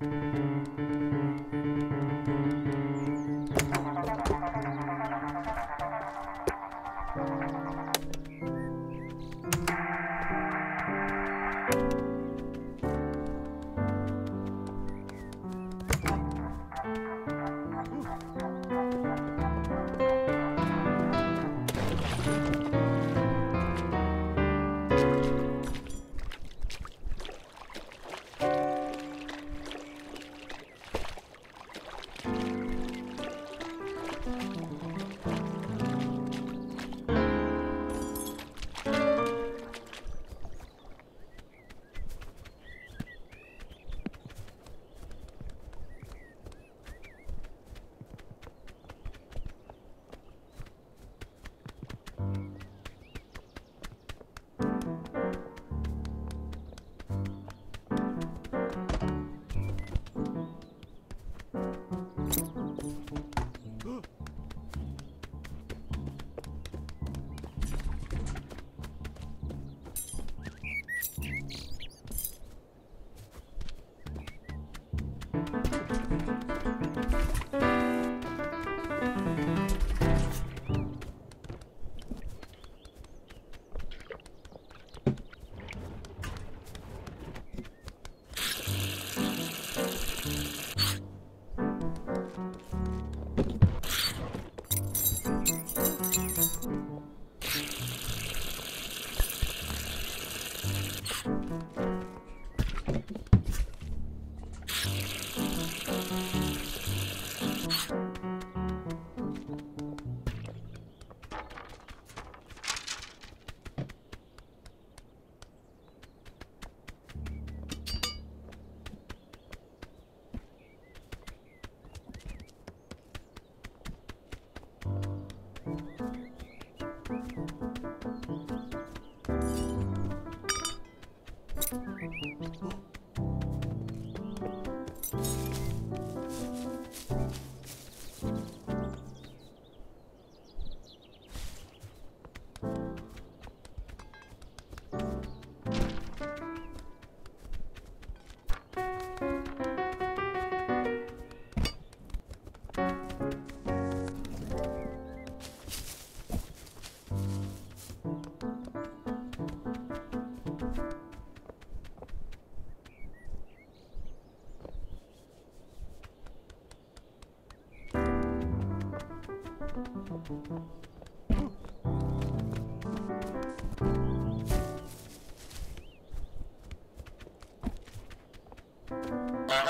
う Bye.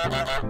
Thank